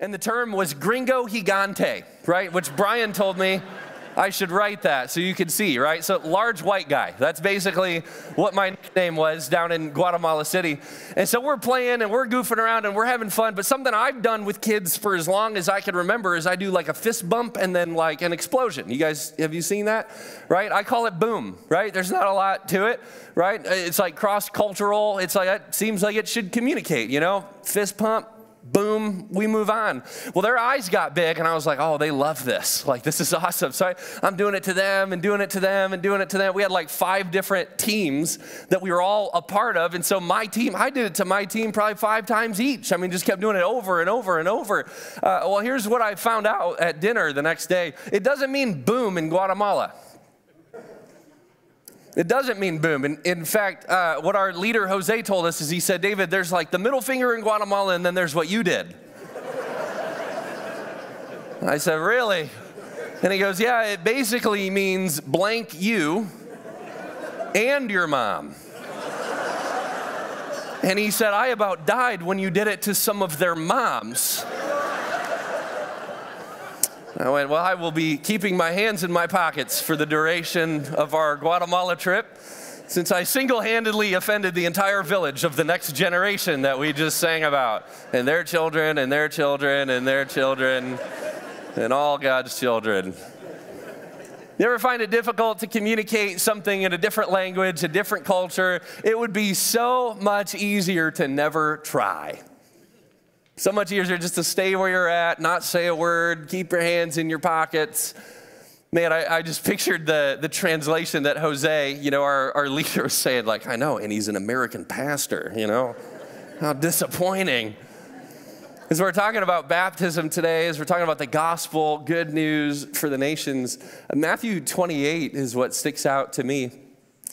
And the term was gringo gigante, right? Which Brian told me I should write that so you can see, right? So, large white guy. That's basically what my name was down in Guatemala City. And so, we're playing and we're goofing around and we're having fun. But something I've done with kids for as long as I can remember is I do like a fist bump and then like an explosion. You guys, have you seen that? Right? I call it boom, right? There's not a lot to it, right? It's like cross cultural. It's like, it seems like it should communicate, you know? Fist pump, boom, we move on. Well, their eyes got big, and I was like, oh, they love this. Like, this is awesome. So I, am doing it to them and doing it to them and doing it to them. We had like five different teams that we were all a part of. And so my team, I did it to my team probably five times each. I mean, just kept doing it over and over and over. Uh, well, here's what I found out at dinner the next day it doesn't mean boom in Guatemala. It doesn't mean boom. In, in fact, uh, what our leader Jose told us is he said, David, there's like the middle finger in Guatemala, and then there's what you did. I said, Really? And he goes, Yeah, it basically means blank you and your mom. And he said, I about died when you did it to some of their moms. I went, Well, I will be keeping my hands in my pockets for the duration of our Guatemala trip, since I single handedly offended the entire village of the next generation that we just sang about, and their children, and their children, and their children, and all God's children. You ever find it difficult to communicate something in a different language, a different culture? It would be so much easier to never try. So much easier just to stay where you're at, not say a word, keep your hands in your pockets. Man, I, I, just pictured the, the translation that Jose, you know, our, our leader was saying, like, I know, and he's an American pastor, you know? How disappointing. As we're talking about baptism today, as we're talking about the gospel, good news for the nations, uh, Matthew 28 is what sticks out to me.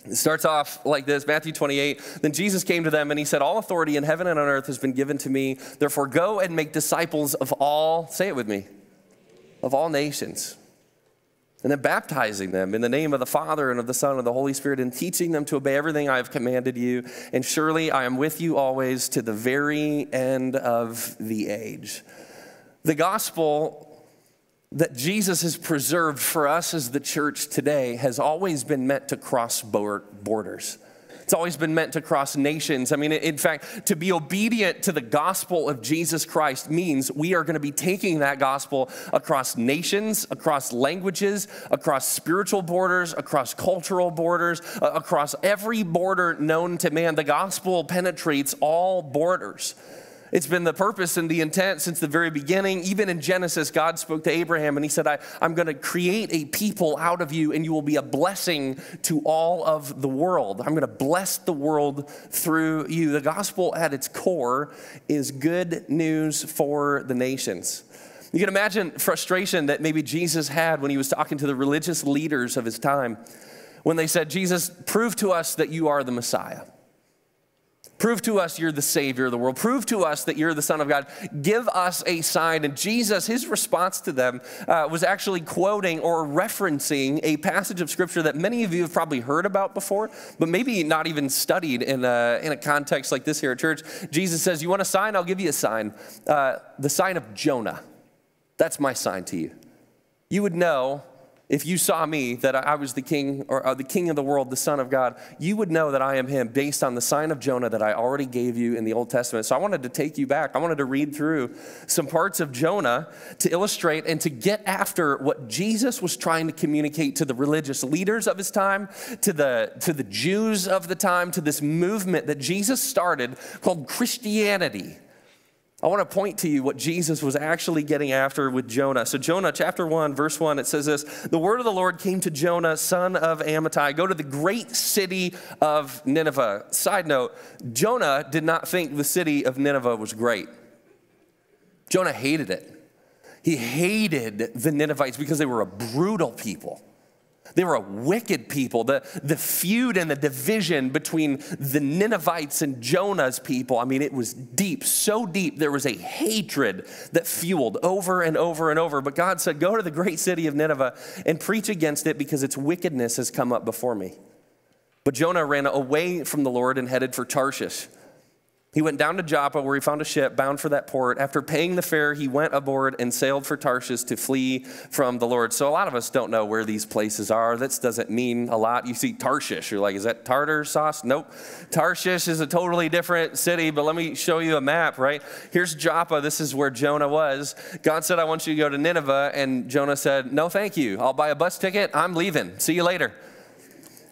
It starts off like this Matthew 28. Then Jesus came to them and he said, All authority in heaven and on earth has been given to me. Therefore, go and make disciples of all, say it with me, of all nations. And then baptizing them in the name of the Father and of the Son and of the Holy Spirit and teaching them to obey everything I have commanded you. And surely I am with you always to the very end of the age. The gospel that Jesus has preserved for us as the church today has always been meant to cross borders. It's always been meant to cross nations. I mean, in fact, to be obedient to the gospel of Jesus Christ means we are going to be taking that gospel across nations, across languages, across spiritual borders, across cultural borders, across every border known to man. The gospel penetrates all borders. It's been the purpose and the intent since the very beginning. Even in Genesis, God spoke to Abraham and he said, I, am going to create a people out of you and you will be a blessing to all of the world. I'm going to bless the world through you. The gospel at its core is good news for the nations. You can imagine frustration that maybe Jesus had when he was talking to the religious leaders of his time when they said, Jesus, prove to us that you are the Messiah. Prove to us you're the Savior of the world. Prove to us that you're the Son of God. Give us a sign. And Jesus, his response to them uh, was actually quoting or referencing a passage of Scripture that many of you have probably heard about before, but maybe not even studied in a, in a context like this here at church. Jesus says, You want a sign? I'll give you a sign. Uh, the sign of Jonah. That's my sign to you. You would know if you saw me that I was the king or uh, the king of the world, the son of God, you would know that I am him based on the sign of Jonah that I already gave you in the Old Testament. So I wanted to take you back. I wanted to read through some parts of Jonah to illustrate and to get after what Jesus was trying to communicate to the religious leaders of his time, to the to the Jews of the time, to this movement that Jesus started called Christianity. I want to point to you what Jesus was actually getting after with Jonah. So, Jonah chapter 1, verse 1, it says this The word of the Lord came to Jonah, son of Amittai. Go to the great city of Nineveh. Side note Jonah did not think the city of Nineveh was great, Jonah hated it. He hated the Ninevites because they were a brutal people. They were a wicked people. The, the feud and the division between the Ninevites and Jonah's people, I mean, it was deep, so deep, there was a hatred that fueled over and over and over. But God said, Go to the great city of Nineveh and preach against it because its wickedness has come up before me. But Jonah ran away from the Lord and headed for Tarshish. He went down to Joppa where he found a ship bound for that port. After paying the fare, he went aboard and sailed for Tarshish to flee from the Lord. So a lot of us don't know where these places are. That doesn't mean a lot. You see Tarshish, you're like, is that tartar sauce? Nope. Tarshish is a totally different city, but let me show you a map, right? Here's Joppa. This is where Jonah was. God said, I want you to go to Nineveh. And Jonah said, No, thank you. I'll buy a bus ticket. I'm leaving. See you later.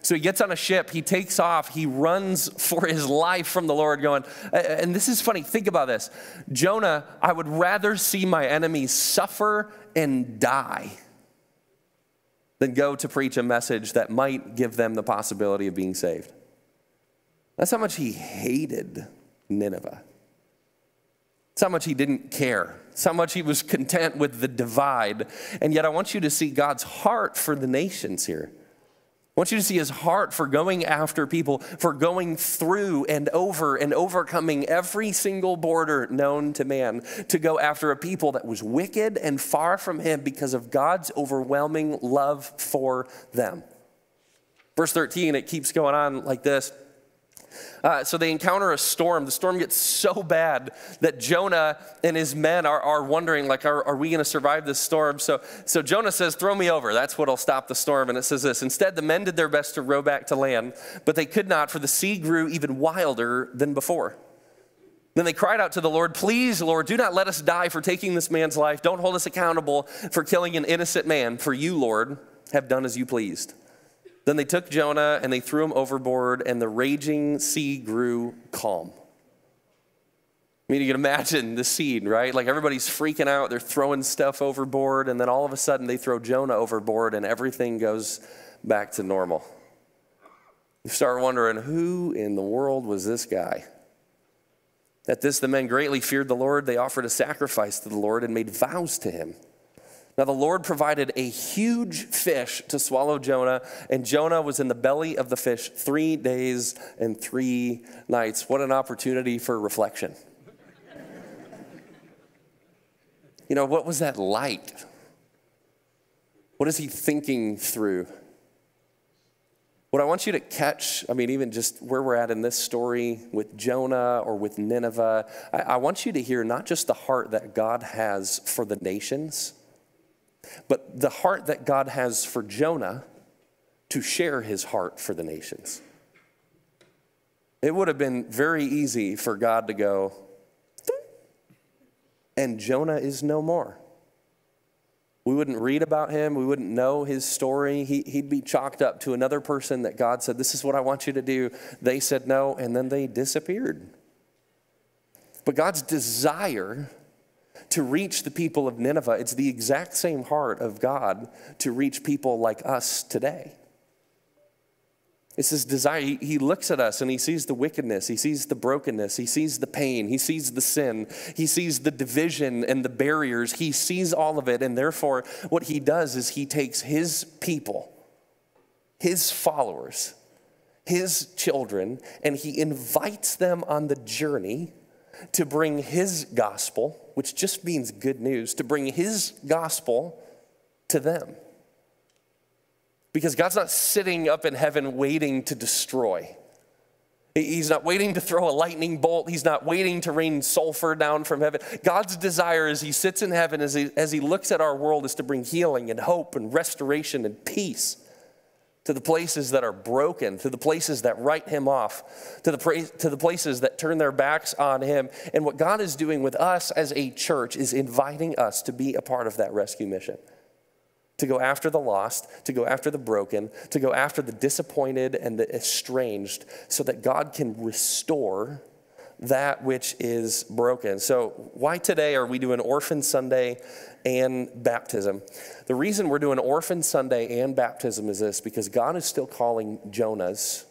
So he gets on a ship, he takes off, he runs for his life from the Lord, going, and this is funny, think about this. Jonah, I would rather see my enemies suffer and die than go to preach a message that might give them the possibility of being saved. That's how much he hated Nineveh. That's how much he didn't care. That's how much he was content with the divide. And yet, I want you to see God's heart for the nations here. I want you to see his heart for going after people, for going through and over and overcoming every single border known to man, to go after a people that was wicked and far from him because of God's overwhelming love for them. Verse 13, it keeps going on like this. Uh, so they encounter a storm. The storm gets so bad that Jonah and his men are, are wondering, like, are, are we going to survive this storm? So, so Jonah says, throw me over. That's what'll stop the storm. And it says this Instead, the men did their best to row back to land, but they could not, for the sea grew even wilder than before. Then they cried out to the Lord, Please, Lord, do not let us die for taking this man's life. Don't hold us accountable for killing an innocent man, for you, Lord, have done as you pleased. Then they took Jonah and they threw him overboard, and the raging sea grew calm. I mean, you can imagine the scene, right? Like everybody's freaking out, they're throwing stuff overboard, and then all of a sudden they throw Jonah overboard, and everything goes back to normal. You start wondering, who in the world was this guy? At this, the men greatly feared the Lord. They offered a sacrifice to the Lord and made vows to him. Now, the Lord provided a huge fish to swallow Jonah, and Jonah was in the belly of the fish three days and three nights. What an opportunity for reflection. you know, what was that like? What is he thinking through? What I want you to catch, I mean, even just where we're at in this story with Jonah or with Nineveh, I, I want you to hear not just the heart that God has for the nations but the heart that God has for Jonah to share his heart for the nations. It would have been very easy for God to go, and Jonah is no more. We wouldn't read about him. We wouldn't know his story. He, would be chalked up to another person that God said, This is what I want you to do. They said no, and then they disappeared. But God's desire to reach the people of Nineveh, it's the exact same heart of God to reach people like us today. It's his desire. He, he, looks at us and he sees the wickedness, he sees the brokenness, he sees the pain, he sees the sin, he sees the division and the barriers. He sees all of it. And therefore, what he does is he takes his people, his followers, his children, and he invites them on the journey to bring his gospel, which just means good news, to bring his gospel to them. Because God's not sitting up in heaven waiting to destroy. He's not waiting to throw a lightning bolt. He's not waiting to rain sulfur down from heaven. God's desire as he sits in heaven, as he, as he looks at our world, is to bring healing and hope and restoration and peace to the places that are broken, to the places that write him off, to the, to the places that turn their backs on him. And what God is doing with us as a church is inviting us to be a part of that rescue mission. To go after the lost, to go after the broken, to go after the disappointed and the estranged, so that God can restore that which is broken. So, why today are we doing Orphan Sunday and baptism? The reason we're doing Orphan Sunday and baptism is this because God is still calling Jonahs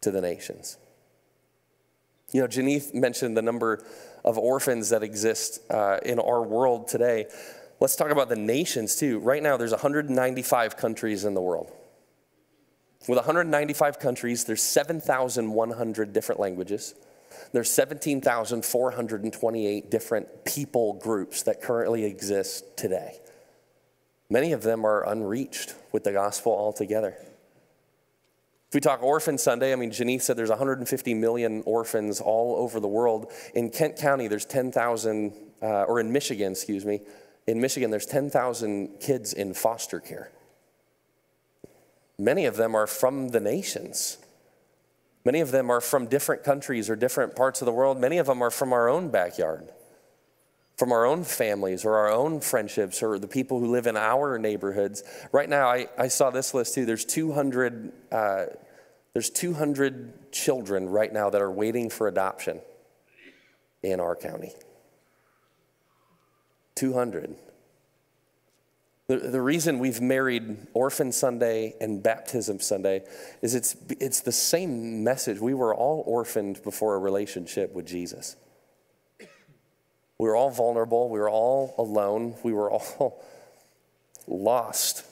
to the nations. You know, Janeth mentioned the number of orphans that exist uh, in our world today. Let's talk about the nations too. Right now, there's 195 countries in the world. With 195 countries, there's 7,100 different languages. There's 17,428 different people groups that currently exist today. Many of them are unreached with the gospel altogether. If we talk Orphan Sunday, I mean, Janice said there's 150 million orphans all over the world. In Kent County, there's 10,000, uh, or in Michigan, excuse me, in Michigan, there's 10,000 kids in foster care. Many of them are from the nations. Many of them are from different countries or different parts of the world. Many of them are from our own backyard, from our own families or our own friendships or the people who live in our neighborhoods. Right now, I, I saw this list too. There's 200, uh, there's 200 children right now that are waiting for adoption in our county. 200. The, the reason we've married Orphan Sunday and Baptism Sunday is it's, it's the same message. We were all orphaned before a relationship with Jesus. We were all vulnerable. We were all alone. We were all lost,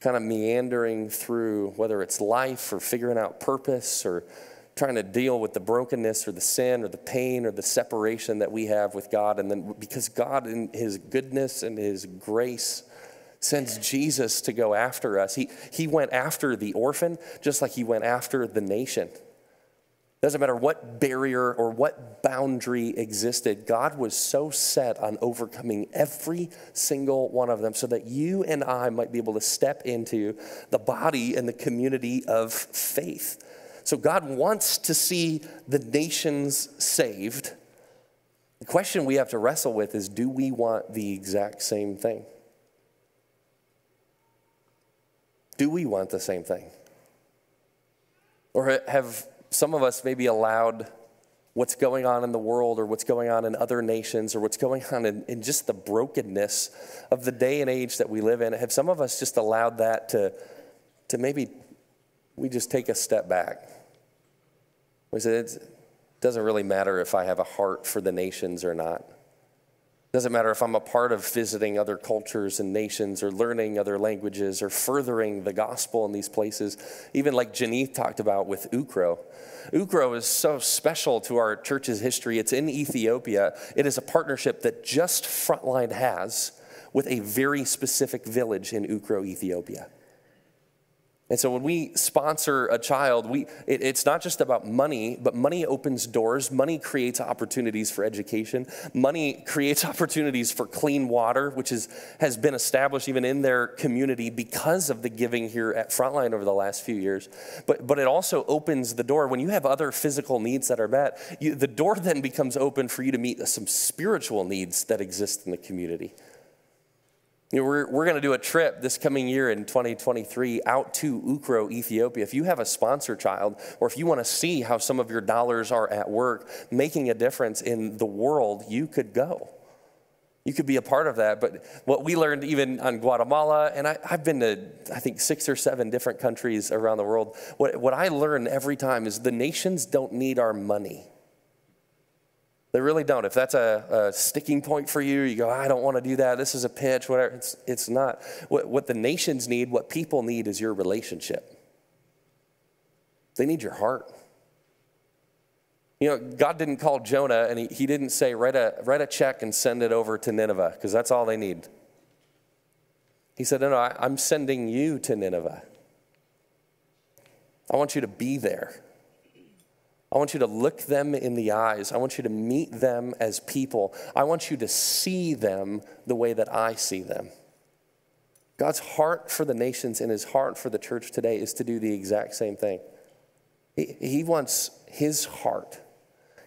kind of meandering through whether it's life or figuring out purpose or trying to deal with the brokenness or the sin or the pain or the separation that we have with God. And then because God, in His goodness and His grace, sends Jesus to go after us, He, he went after the orphan just like He went after the nation. Doesn't matter what barrier or what boundary existed, God was so set on overcoming every single one of them so that you and I might be able to step into the body and the community of faith. So God wants to see the nations saved. The question we have to wrestle with is do we want the exact same thing? Do we want the same thing? Or have some of us maybe allowed what's going on in the world or what's going on in other nations or what's going on in, in, just the brokenness of the day and age that we live in, have some of us just allowed that to, to maybe we just take a step back? We said, it doesn't really matter if I have a heart for the nations or not. It doesn't matter if I'm a part of visiting other cultures and nations or learning other languages or furthering the gospel in these places. Even like Janith talked about with Ukro. Ukro is so special to our church's history. It's in Ethiopia. It is a partnership that just Frontline has with a very specific village in Ukro, Ethiopia. And so when we sponsor a child, we, it, it's not just about money, but money opens doors. Money creates opportunities for education. Money creates opportunities for clean water, which is, has been established even in their community because of the giving here at Frontline over the last few years. But, but it also opens the door. When you have other physical needs that are met, you, the door then becomes open for you to meet some spiritual needs that exist in the community. You know, we're, we're going to do a trip this coming year in 2023 out to Ukro, Ethiopia. If you have a sponsor child, or if you want to see how some of your dollars are at work making a difference in the world, you could go. You could be a part of that. But what we learned even on Guatemala, and I, have been to, I think, six or seven different countries around the world, what, what I learn every time is the nations don't need our money. They really don't. If that's a, a, sticking point for you, you go, I don't want to do that. This is a pitch, whatever. It's, it's not. What, what the nations need, what people need is your relationship. They need your heart. You know, God didn't call Jonah and he, he didn't say, write a, write a check and send it over to Nineveh, because that's all they need. He said, No, no, I, I'm sending you to Nineveh. I want you to be there. I want you to look them in the eyes. I want you to meet them as people. I want you to see them the way that I see them. God's heart for the nations and his heart for the church today is to do the exact same thing. He, wants his heart,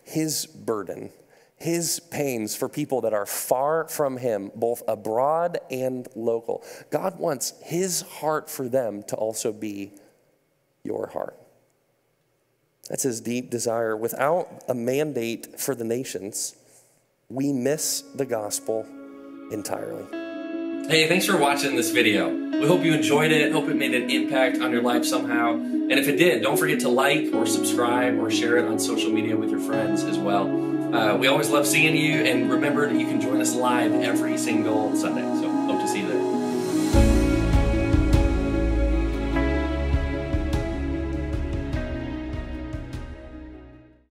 his burden, his pains for people that are far from him, both abroad and local. God wants his heart for them to also be your heart. That's his deep desire. Without a mandate for the nations, we miss the gospel entirely. Hey, thanks for watching this video. We hope you enjoyed it, hope it made an impact on your life somehow. And if it did, don't forget to like or subscribe or share it on social media with your friends as well. Uh, we always love seeing you, and remember that you can join us live every single Sunday. So hope to see you there.